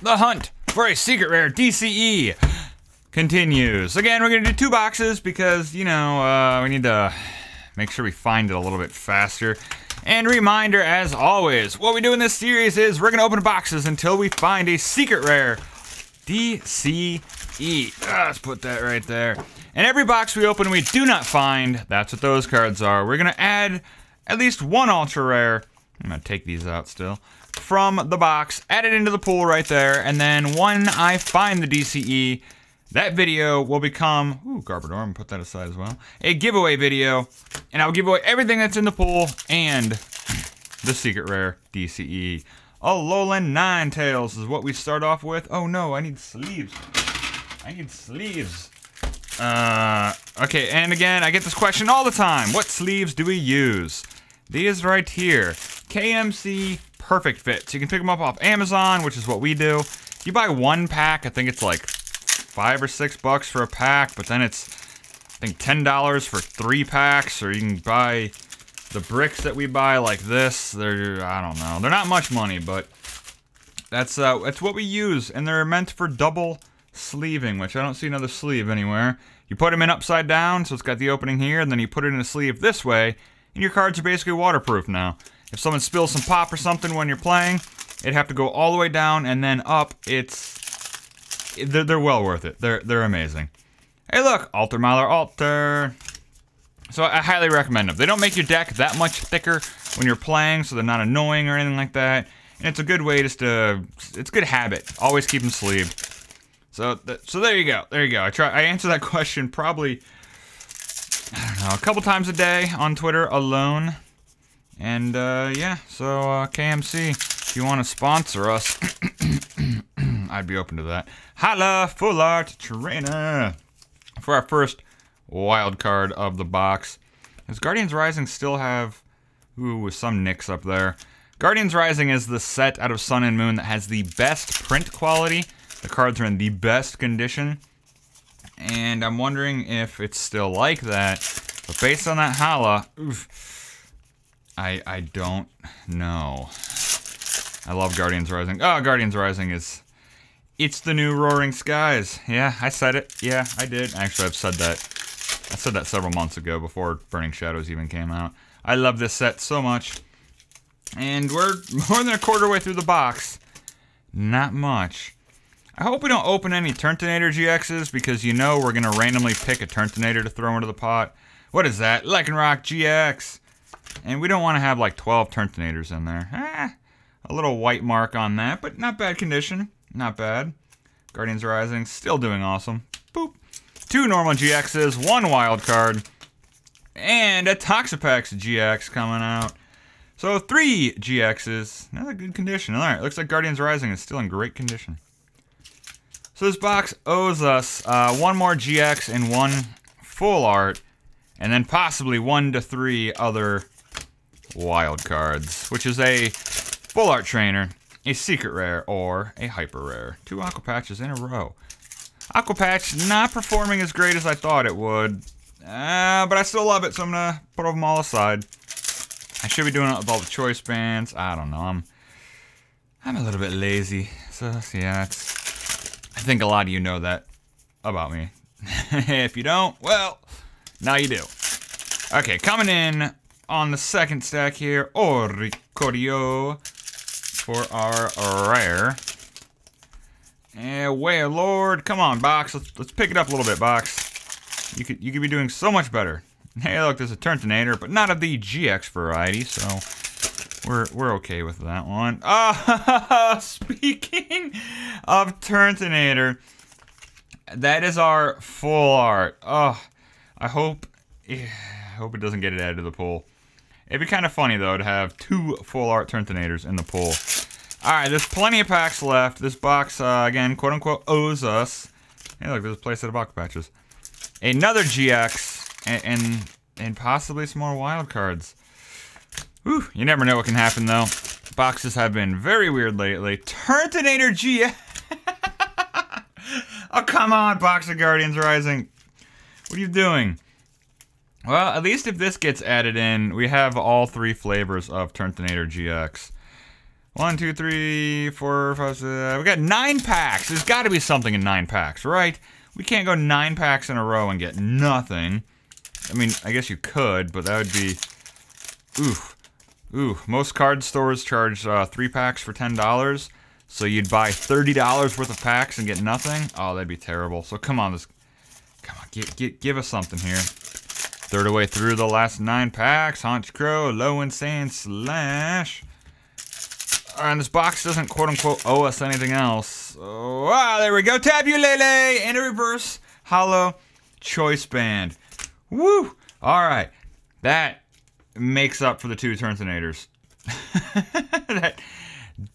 The hunt for a secret rare DCE continues. Again, we're gonna do two boxes because, you know, uh, we need to make sure we find it a little bit faster. And reminder, as always, what we do in this series is we're gonna open boxes until we find a secret rare DCE. Ah, let's put that right there. And every box we open we do not find, that's what those cards are. We're gonna add at least one ultra rare. I'm gonna take these out still from the box, add it into the pool right there, and then when I find the DCE, that video will become, ooh, Garbodor, put that aside as well, a giveaway video, and I'll give away everything that's in the pool and the secret rare DCE. Alolan Ninetales is what we start off with. Oh no, I need sleeves. I need sleeves. Uh, okay, and again, I get this question all the time. What sleeves do we use? These right here. KMC perfect fit. So you can pick them up off Amazon, which is what we do. You buy one pack, I think it's like five or six bucks for a pack, but then it's, I think, $10 for three packs, or you can buy the bricks that we buy like this. They're, I don't know, they're not much money, but that's, uh, that's what we use, and they're meant for double sleeving, which I don't see another sleeve anywhere. You put them in upside down, so it's got the opening here, and then you put it in a sleeve this way, and your cards are basically waterproof now. If someone spills some pop or something when you're playing, it'd have to go all the way down and then up. It's they're, they're well worth it. They're they're amazing. Hey, look, Alter Malar Alter. So I highly recommend them. They don't make your deck that much thicker when you're playing, so they're not annoying or anything like that. And it's a good way just to, it's a good habit. Always keep them sleeved. So, th so there you go. There you go. I try. I answer that question probably, I don't know, a couple times a day on Twitter alone. And uh, yeah, so uh, KMC, if you want to sponsor us, I'd be open to that. Hala, Full Art Trainer for our first wild card of the box. Does Guardians Rising still have, ooh, some nicks up there? Guardians Rising is the set out of Sun and Moon that has the best print quality. The cards are in the best condition. And I'm wondering if it's still like that. But based on that Hala, oof, I I don't know. I love Guardians Rising. Oh, Guardians Rising is it's the new Roaring Skies. Yeah, I said it. Yeah, I did. Actually, I've said that. I said that several months ago before Burning Shadows even came out. I love this set so much. And we're more than a quarter way through the box. Not much. I hope we don't open any Turtonator GXs because you know we're going to randomly pick a Turtonator to throw into the pot. What is that? Lycanroc GX. And we don't want to have like 12 Turtonators in there. Eh, a little white mark on that, but not bad condition. Not bad. Guardians Rising, still doing awesome. Boop. Two normal GXs, one wild card, and a Toxapex GX coming out. So three GXs. Another good condition. Alright, looks like Guardians Rising is still in great condition. So this box owes us uh, one more GX and one full art, and then possibly one to three other wild cards, which is a full art trainer, a secret rare, or a hyper rare. Two aqua patches in a row. Aqua patch not performing as great as I thought it would, uh, but I still love it, so I'm gonna put them all aside. I should be doing it with all the choice bands. I don't know. I'm I'm a little bit lazy, so yeah. it's, I think a lot of you know that about me. if you don't, well, now you do. Okay, coming in on the second stack here, Oricorio for our rare. And Wailord, come on, Box. Let's let's pick it up a little bit, Box. You could you could be doing so much better. Hey, look, there's a Turtonator, but not of the GX variety, so we're we're okay with that one. Ah, uh, speaking of Turtonator, that is our full art. Oh, I hope, I hope it doesn't get it added to the pool. It'd be kind of funny, though, to have two full art Turtonators in the pool. Alright, there's plenty of packs left. This box, uh, again, quote-unquote, owes us. Hey, look, there's a playset of box patches. Another GX, and, and, and possibly some more wild cards. Whew, you never know what can happen, though. Boxes have been very weird lately. Turtonator GX! oh, come on, Box of Guardians Rising. What are you doing? Well, at least if this gets added in, we have all three flavors of Turtonator GX. One, two, three, four, five, six. We got nine packs. There's got to be something in nine packs, right? We can't go nine packs in a row and get nothing. I mean, I guess you could, but that would be... Ooh. Ooh. Most card stores charge uh, three packs for $10. So you'd buy $30 worth of packs and get nothing? Oh, that'd be terrible. So come on, this... Come on, give, give, give us something here. Third away through the last nine packs. Haunch Honchkrow, Low Insane, Slash. And this box doesn't quote-unquote owe us anything else. Oh, ah, there we go. Tapu Lele and a reverse holo choice band. Woo! All right. That makes up for the two Turntonators. that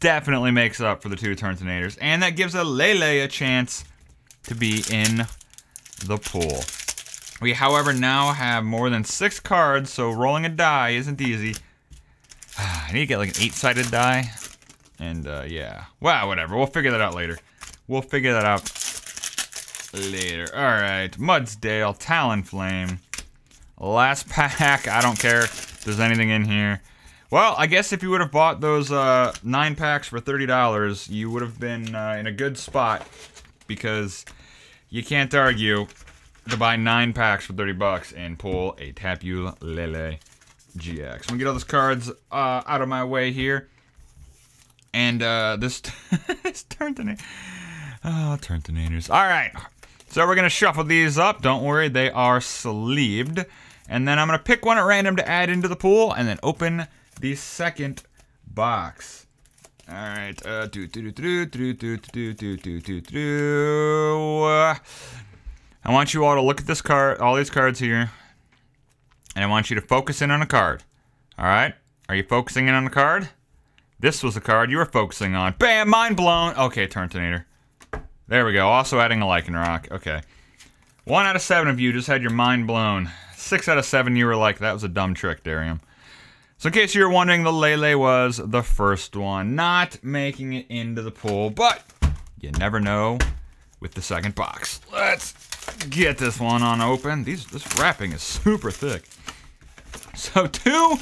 definitely makes up for the two Turntonators. And that gives a Lele a chance to be in the pool. We, however, now have more than six cards, so rolling a die isn't easy. I need to get like an eight-sided die. And, uh, yeah. Wow, whatever. We'll figure that out later. We'll figure that out later. Alright. Mudsdale, Talonflame. Last pack. I don't care if there's anything in here. Well, I guess if you would have bought those uh, nine packs for $30, you would have been uh, in a good spot because you can't argue to buy nine packs for 30 bucks and pull a Tapu Lele GX. I'm gonna get all those cards uh, out of my way here. And uh, this, this Turntonator. Oh, Turntonators. All right. So we're to shuffle these up. Don't worry, they are sleeved. And then I'm to pick one at random to add into the pool and then open the second box. All right. Uh, do, do, do, do, do, do, do, do, do, do. I want you all to look at this card, all these cards here, and I want you to focus in on a card. All right? Are you focusing in on the card? This was the card you were focusing on. Bam! Mind blown! Okay, Turntonator. There we go. Also adding a Lycanroc. Okay. One out of seven of you just had your mind blown. Six out of seven you were like, that was a dumb trick, Derium. So in case you were wondering, the Lele was the first one. Not making it into the pool, but you never know with the second box. Let's get this one on open. These This wrapping is super thick. So two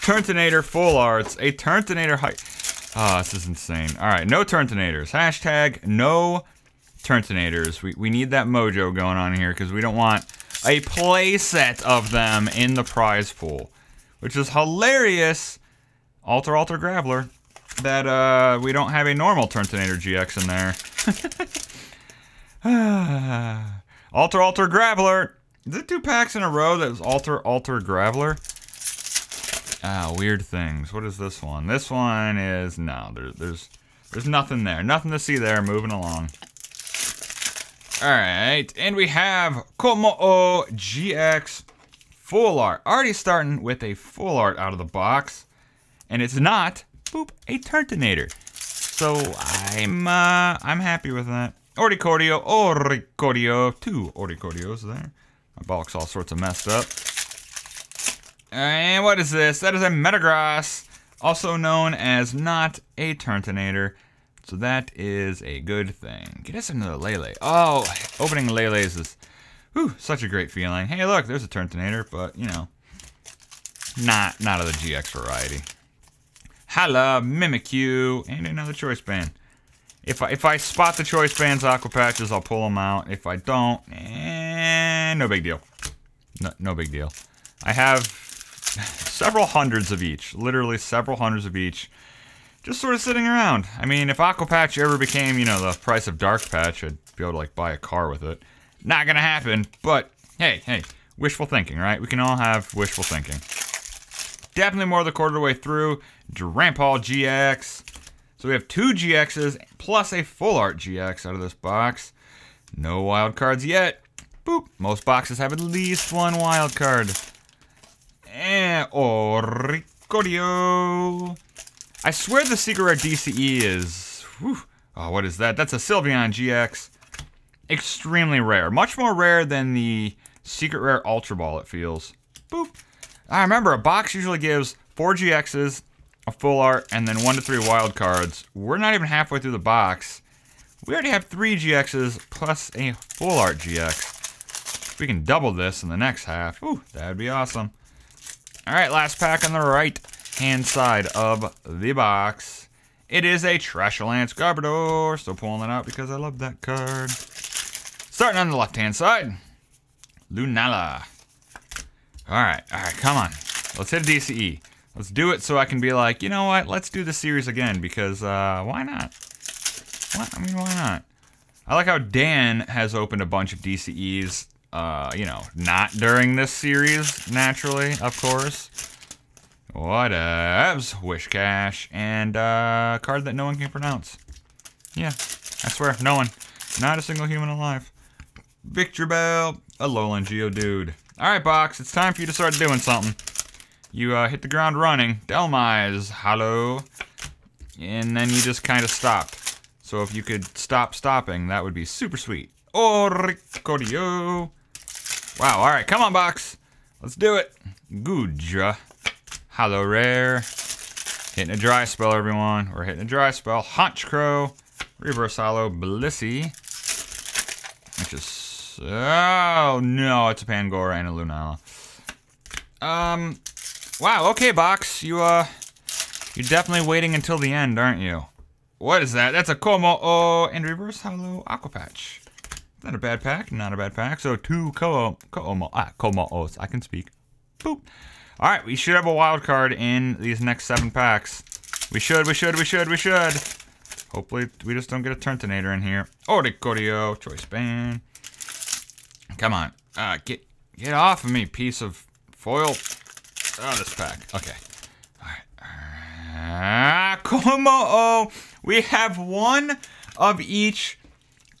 Turntonator full arts, a Turntonator height. Oh, this is insane. All right, no Turntonators. Hashtag no Turntonators. We, we need that mojo going on here because we don't want a playset of them in the prize pool. Which is hilarious. Alter Alter Graveler. That uh, we don't have a normal Turntonator GX in there. Alter Alter Graveler. Is it two packs in a row that was Alter Alter Graveler? Ah, weird things. What is this one? This one is no. There, there's there's nothing there. Nothing to see there. Moving along. All right, and we have Kommo-o GX full art. Already starting with a full art out of the box, and it's not boop a Turtonator. So I'm uh, I'm happy with that. Oricorio, Oricorio, two Oricorios there. My box all sorts of messed up. And what is this? That is a Metagross, also known as not a Turntonator. So that is a good thing. Get us another Lele. Oh, opening Lele's is whew, such a great feeling. Hey, look, there's a Turntonator, but, you know, not, not of the GX variety. Hala, Mimikyu, and another Choice Band. If I, if I spot the Choice Bands, Aqua Patches, I'll pull them out. If I don't, eh, no big deal. No, no big deal. I have several hundreds of each, literally several hundreds of each, just sort of sitting around. I mean, if Aqua Patch ever became, you know, the price of Dark Patch, I'd be able to, like, buy a car with it. Not gonna happen, but hey, hey, wishful thinking, right? We can all have wishful thinking. Definitely more of the quarter way through. Drampa GX. So we have two GXs plus a full art GX out of this box. No wild cards yet. Boop. Most boxes have at least one wild card. And Oricorio. I swear the secret rare DCE is. Whew, oh, what is that? That's a Sylveon GX. Extremely rare. Much more rare than the secret rare Ultra Ball, it feels. Boop. I remember a box usually gives four GXs, a full art, and then one to three wild cards. We're not even halfway through the box. We already have three GXs plus a full art GX. We can double this in the next half, ooh, that'd be awesome. All right, last pack on the right hand side of the box. it is a Trashalanche Garbodor. Still pulling it out because I love that card. Starting on the left-hand side, Lunala. All right, all right, come on. Let's hit a DCE. Let's do it so I can be like, you know what? Let's do the series again because uh, why not? What? I mean, why not? I like how Dan has opened a bunch of DCEs, uh, you know, not during this series, naturally, of course. What Whatevs, cash, and uh, a card that no one can pronounce. Yeah, I swear, no one. Not a single human alive. Victreebel, a Alolan Geodude. Alright, Box, it's time for you to start doing something. You uh, hit the ground running. Dhelmise, hello. And then you just kind of stopped. So if you could stop stopping, that would be super sweet. Oricorio. Wow, alright, come on, Box. Let's do it. Goodja. Hello, Rare. Hitting a dry spell, everyone. We're hitting a dry spell. Honchkrow. Reverse Holo. Blissey. Which is... Oh, no. It's a Pangoro and a Lunala. Um... Wow, okay, Box. You, uh... You're definitely waiting until the end, aren't you? What is that? That's a Kommo-o and Reverse Holo Aqua Patch. Not a bad pack. Not a bad pack. So two Ko Ko ah, Kommo-os. I can speak. Boop. All right, we should have a wild card in these next seven packs. We should, we should, we should, we should. Hopefully, we just don't get a Turtonator in here. Oricorio, Choice Band. Come on. Uh, get get off of me, piece of foil. Oh, this pack. Okay. All right. Uh. We have one of each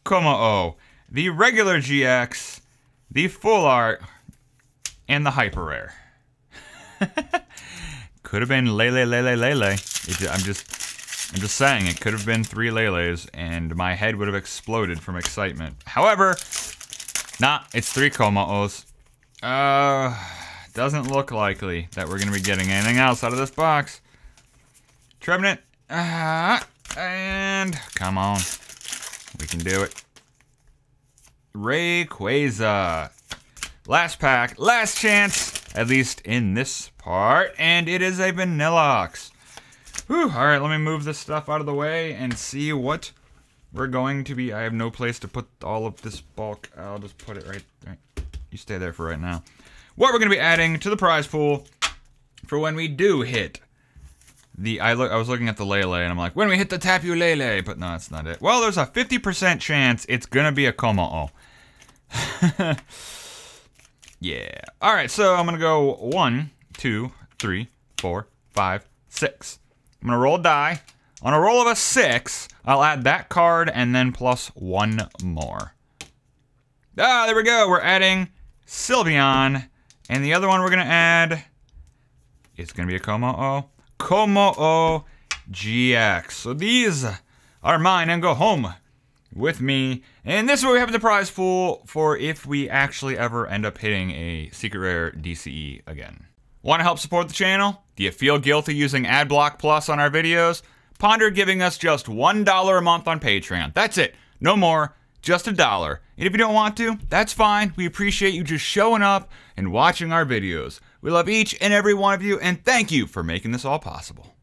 Kommo-o. The regular GX, the full art, and the hyper rare. could have been Lele Lele Lele. It, I'm just I'm just saying it could have been three Leles and my head would have exploded from excitement. However, nah, it's three Kommo-os. Uh doesn't look likely that we're gonna be getting anything else out of this box. Trevenant. Uh, and come on. We can do it. Rayquaza. Last pack, last chance at least in this part, and it is a Vanilluxe. Whew, all right, let me move this stuff out of the way and see what we're going to be. I have no place to put all of this bulk. I'll just put it right, right. You stay there for right now. What we're going to be adding to the prize pool for when we do hit the I look I was looking at the Lele and I'm like, when we hit the Tapu Lele, but no, that's not it. Well, there's a 50% chance it's gonna be a Kommo-o. Yeah. All right, so I'm going to go one, two, three, four, five, six. I'm to roll a die. On a roll of a six, I'll add that card and then plus one more. Ah, there we go. We're adding Sylveon. And the other one we're to add is to be a Kommo-o. Como O GX. So these are mine and go home with me. And this is we have the prize pool for if we actually ever end up hitting a secret rare DCE again. Want to help support the channel? Do you feel guilty using AdBlock Plus on our videos? Ponder giving us just $1 a month on Patreon. That's it. No more. Just a dollar. And if you don't want to, that's fine. We appreciate you just showing up and watching our videos. We love each and every one of you, and thank you for making this all possible.